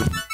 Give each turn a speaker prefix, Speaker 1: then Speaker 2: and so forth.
Speaker 1: you